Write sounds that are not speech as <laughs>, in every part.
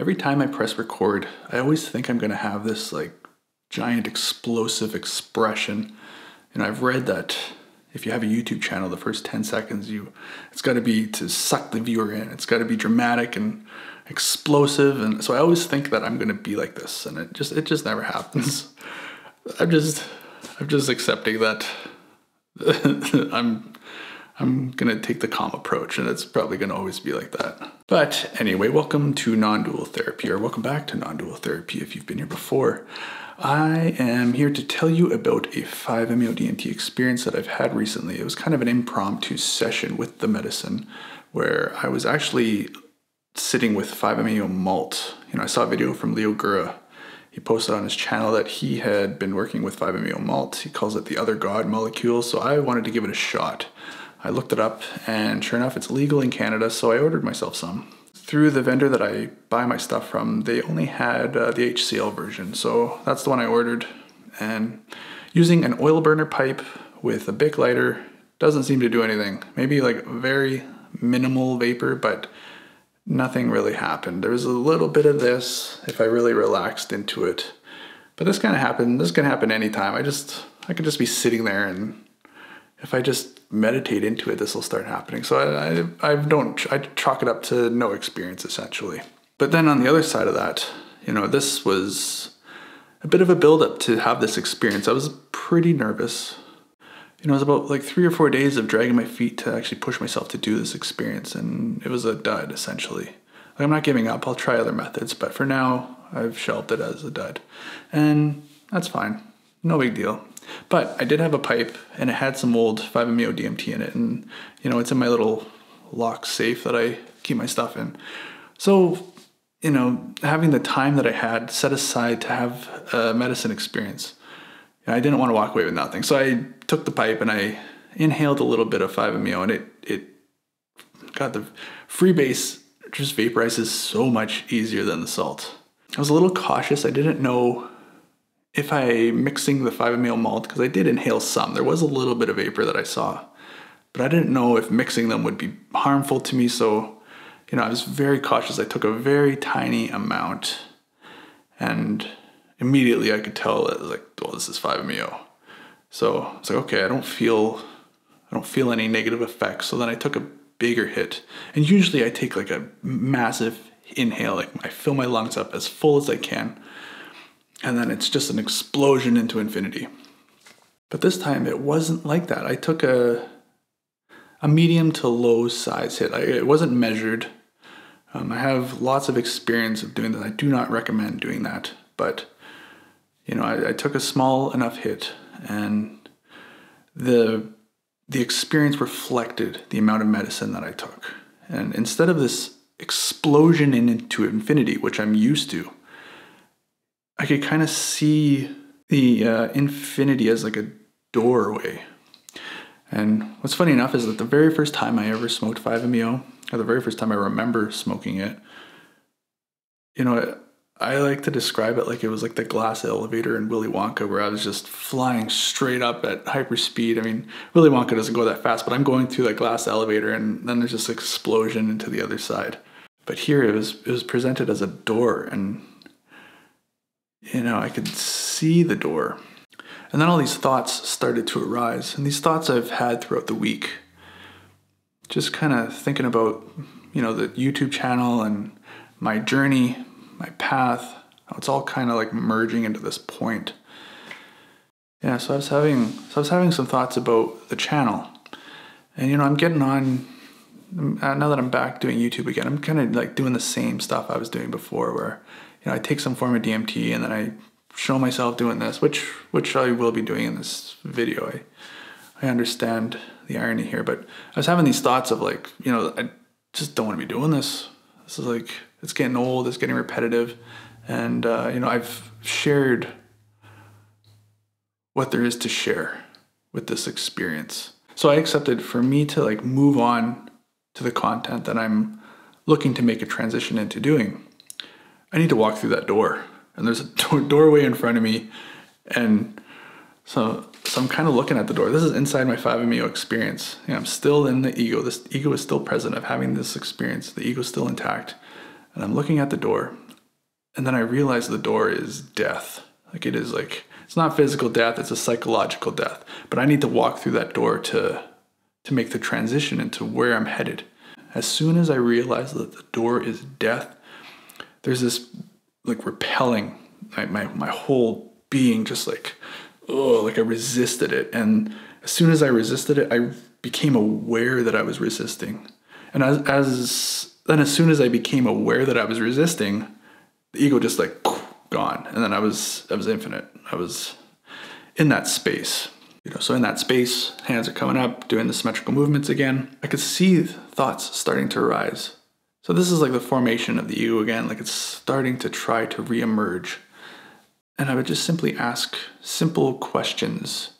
every time I press record, I always think I'm going to have this like giant explosive expression. And I've read that if you have a YouTube channel, the first 10 seconds, you it's got to be to suck the viewer in. It's got to be dramatic and explosive. And so I always think that I'm going to be like this, and it just it just never happens. <laughs> I'm just I'm just accepting that <laughs> I'm I'm gonna take the calm approach, and it's probably gonna always be like that. But anyway, welcome to non-dual therapy, or welcome back to non-dual therapy if you've been here before. I am here to tell you about a 5-MeO DMT experience that I've had recently. It was kind of an impromptu session with the medicine where I was actually sitting with 5-MeO malt. You know, I saw a video from Leo Gura. He posted on his channel that he had been working with 5-MeO malt. He calls it the other god molecule, so I wanted to give it a shot. I looked it up, and sure enough, it's legal in Canada, so I ordered myself some. Through the vendor that I buy my stuff from, they only had uh, the HCl version, so that's the one I ordered. And using an oil burner pipe with a Bic lighter doesn't seem to do anything. Maybe like very minimal vapor, but nothing really happened. There was a little bit of this if I really relaxed into it. But this kind of happened. This can happen anytime. I just, I could just be sitting there and if I just meditate into it, this will start happening. So I, I, I don't, I chalk it up to no experience essentially. But then on the other side of that, you know, this was a bit of a build-up to have this experience. I was pretty nervous. You know, it was about like three or four days of dragging my feet to actually push myself to do this experience, and it was a dud essentially. I'm not giving up. I'll try other methods, but for now, I've shelved it as a dud, and that's fine. No big deal. But I did have a pipe and it had some old 5-MeO DMT in it. And, you know, it's in my little lock safe that I keep my stuff in. So, you know, having the time that I had set aside to have a medicine experience, I didn't want to walk away with nothing. So I took the pipe and I inhaled a little bit of 5-MeO and it, it got the freebase just vaporizes so much easier than the salt. I was a little cautious. I didn't know if I mixing the 5-MeO malt, because I did inhale some, there was a little bit of vapor that I saw, but I didn't know if mixing them would be harmful to me. So, you know, I was very cautious. I took a very tiny amount and immediately I could tell that like, well, this is 5-MeO. So it's like, okay, I don't feel, I don't feel any negative effects. So then I took a bigger hit. And usually I take like a massive inhale, like I fill my lungs up as full as I can and then it's just an explosion into infinity. But this time it wasn't like that. I took a a medium to low size hit. I, it wasn't measured. Um, I have lots of experience of doing that. I do not recommend doing that, but you know, I, I took a small enough hit, and the the experience reflected the amount of medicine that I took. And instead of this explosion into infinity, which I'm used to, I could kind of see the uh, infinity as like a doorway. And what's funny enough is that the very first time I ever smoked 5-MeO, or the very first time I remember smoking it, you know, I like to describe it like it was like the glass elevator in Willy Wonka, where I was just flying straight up at hyper speed. I mean, Willy Wonka doesn't go that fast, but I'm going through that glass elevator, and then there's this explosion into the other side. But here it was it was presented as a door, and you know, I could see the door. And then all these thoughts started to arise. And these thoughts I've had throughout the week. Just kind of thinking about, you know, the YouTube channel and my journey, my path. It's all kind of like merging into this point. Yeah, so I was having so I was having some thoughts about the channel. And you know, I'm getting on now that I'm back doing YouTube again, I'm kind of like doing the same stuff I was doing before where you know, I take some form of DMT and then I show myself doing this, which which I will be doing in this video. I I understand the irony here, but I was having these thoughts of like, you know, I just don't want to be doing this. This is like it's getting old, it's getting repetitive, and uh, you know, I've shared what there is to share with this experience. So I accepted for me to like move on to the content that I'm looking to make a transition into doing. I need to walk through that door. And there's a <laughs> doorway in front of me. And so, so I'm kind of looking at the door. This is inside my 5-MeO experience. You know, I'm still in the ego. This ego is still present of having this experience. The ego is still intact. And I'm looking at the door. And then I realize the door is death. Like it is like it's not physical death, it's a psychological death. But I need to walk through that door to to make the transition into where I'm headed. As soon as I realize that the door is death, there's this like repelling my, my, my whole being just like oh like I resisted it. And as soon as I resisted it, I became aware that I was resisting. And as as then as soon as I became aware that I was resisting, the ego just like gone. And then I was I was infinite. I was in that space. You know, so in that space, hands are coming up, doing the symmetrical movements again. I could see thoughts starting to arise. So this is like the formation of the ego again, like it's starting to try to reemerge. And I would just simply ask simple questions,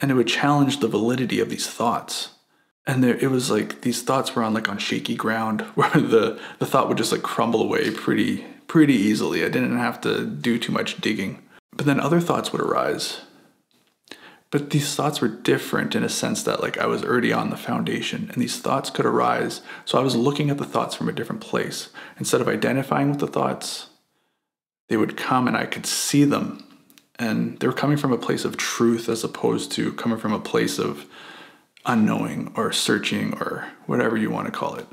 and it would challenge the validity of these thoughts. And there, it was like these thoughts were on like on shaky ground, <laughs> where the the thought would just like crumble away pretty pretty easily. I didn't have to do too much digging. But then other thoughts would arise but these thoughts were different in a sense that like I was already on the foundation and these thoughts could arise. So I was looking at the thoughts from a different place. Instead of identifying with the thoughts, they would come and I could see them. And they were coming from a place of truth as opposed to coming from a place of unknowing or searching or whatever you want to call it.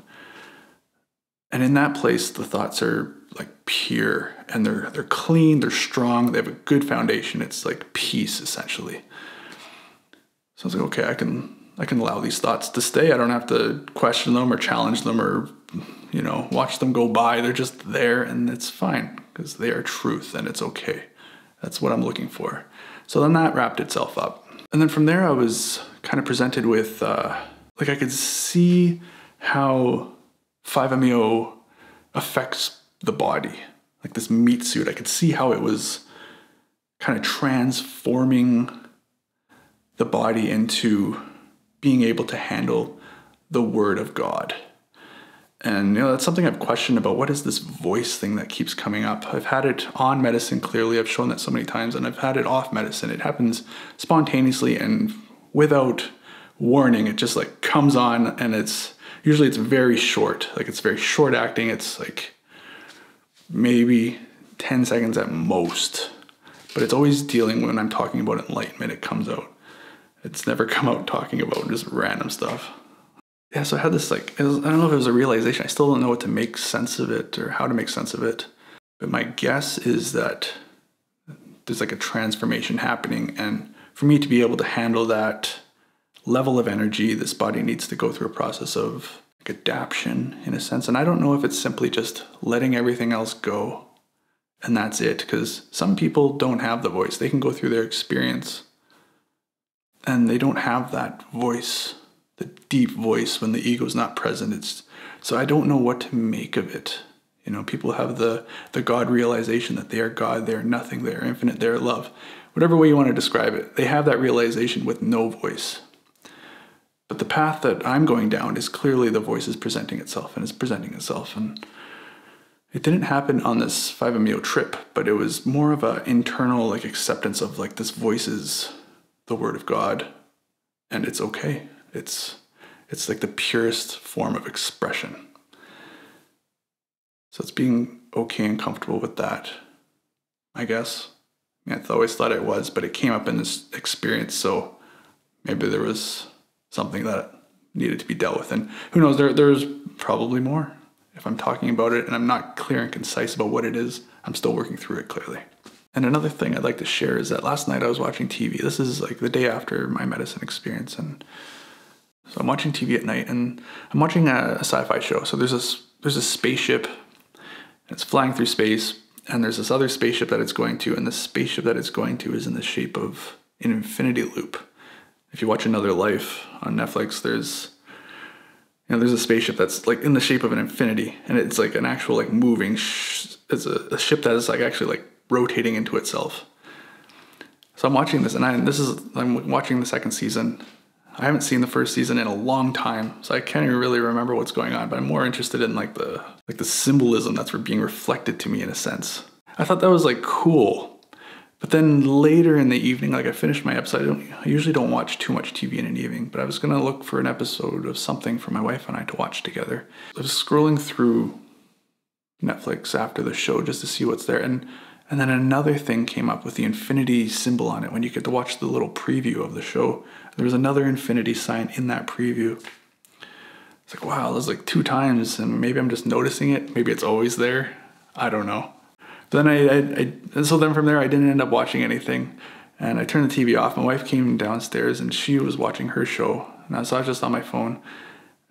And in that place, the thoughts are like pure and they're they're clean, they're strong, they have a good foundation. It's like peace essentially. So I was like, okay, I can I can allow these thoughts to stay. I don't have to question them or challenge them or you know watch them go by. They're just there, and it's fine because they are truth, and it's okay. That's what I'm looking for. So then that wrapped itself up, and then from there I was kind of presented with uh, like I could see how 5-MeO affects the body, like this meat suit. I could see how it was kind of transforming the body into being able to handle the word of God. And you know, that's something I've questioned about what is this voice thing that keeps coming up? I've had it on medicine clearly, I've shown that so many times, and I've had it off medicine. It happens spontaneously and without warning. It just like comes on and it's usually it's very short. Like it's very short acting. It's like maybe 10 seconds at most. But it's always dealing when I'm talking about enlightenment, it comes out. It's never <laughs> come out talking about just random stuff. Yeah, so I had this like, was, I don't know if it was a realization. I still don't know what to make sense of it or how to make sense of it. But my guess is that there's like a transformation happening. And for me to be able to handle that level of energy, this body needs to go through a process of like adaptation in a sense. And I don't know if it's simply just letting everything else go and that's it. Because some people don't have the voice, they can go through their experience and they don't have that voice, the deep voice when the ego is not present. It's so I don't know what to make of it. You know, people have the the God realization that they are God, they are nothing, they are infinite, they are love. Whatever way you want to describe it, they have that realization with no voice. But the path that I'm going down is clearly the voice is presenting itself and it's presenting itself. And it didn't happen on this 5-MeO trip, but it was more of an internal like acceptance of like this voice is the word of God and it's okay. It's it's like the purest form of expression. So it's being okay and comfortable with that, I guess. I, mean, I always thought it was, but it came up in this experience, so maybe there was something that needed to be dealt with. And who knows, there there's probably more. If I'm talking about it and I'm not clear and concise about what it is, I'm still working through it clearly. And another thing I'd like to share is that last night I was watching TV. This is like the day after my medicine experience, and so I'm watching TV at night, and I'm watching a, a sci-fi show. So there's this there's a spaceship, it's flying through space, and there's this other spaceship that it's going to, and the spaceship that it's going to is in the shape of an infinity loop. If you watch Another Life on Netflix, there's you know, there's a spaceship that's like in the shape of an infinity, and it's like an actual like moving. Sh- it's a, a ship that is like actually like rotating into itself. So I'm watching this, and I, this is I'm watching the second season. I haven't seen the first season in a long time, so I can't even really remember what's going on. But I'm more interested in like the like the symbolism that's being reflected to me in a sense. I thought that was like cool. But then later in the evening, like I finished my episode, I, I usually don't watch too much TV in an evening, but I was gonna look for an episode of something for my wife and I to watch together. I was scrolling through Netflix after the show just to see what's there. And and then another thing came up with the infinity symbol on it when you get to watch the little preview of the show. There was another infinity sign in that preview. It's like, wow, there's like two times, and maybe I'm just noticing it. Maybe it's always there. I don't know. But Then I, I, I and so then from there, I didn't end up watching anything. And I turned the TV off. My wife came downstairs and she was watching her show. And I was just on my phone.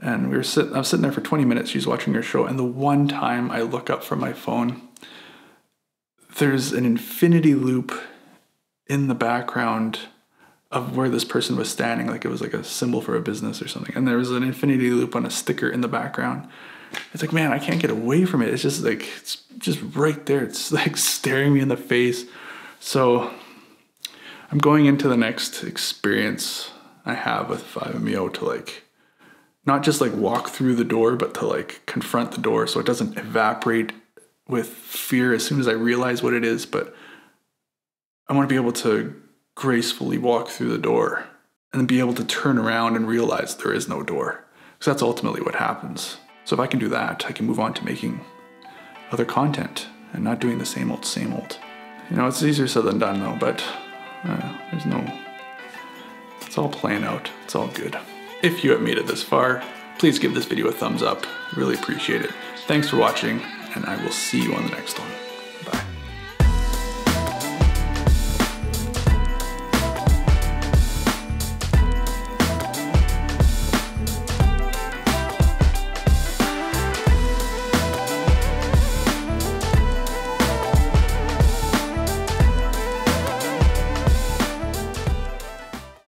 And we were sitting, I was sitting there for 20 minutes. She's watching her show. And the one time I look up from my phone, there's an infinity loop in the background of where this person was standing. Like it was like a symbol for a business or something. And there was an infinity loop on a sticker in the background. It's like, man, I can't get away from it. It's just like, it's just right there. It's <laughs> like staring me in the face. So I'm going into the next experience I have with 5MEO to like, not just like walk through the door, but to like confront the door so it doesn't evaporate with fear as soon as I realize what it is. But I want to be able to gracefully walk through the door and be able to turn around and realize there is no door. Because that's ultimately what happens. So if I can do that, I can move on to making other content and not doing the same old, same old. You know, it's easier said than done though, but uh, there's no, it's all playing out. It's all good. If you have made it this far, please give this video a thumbs up. Really appreciate it. Thanks for watching, and I will see you on the next one.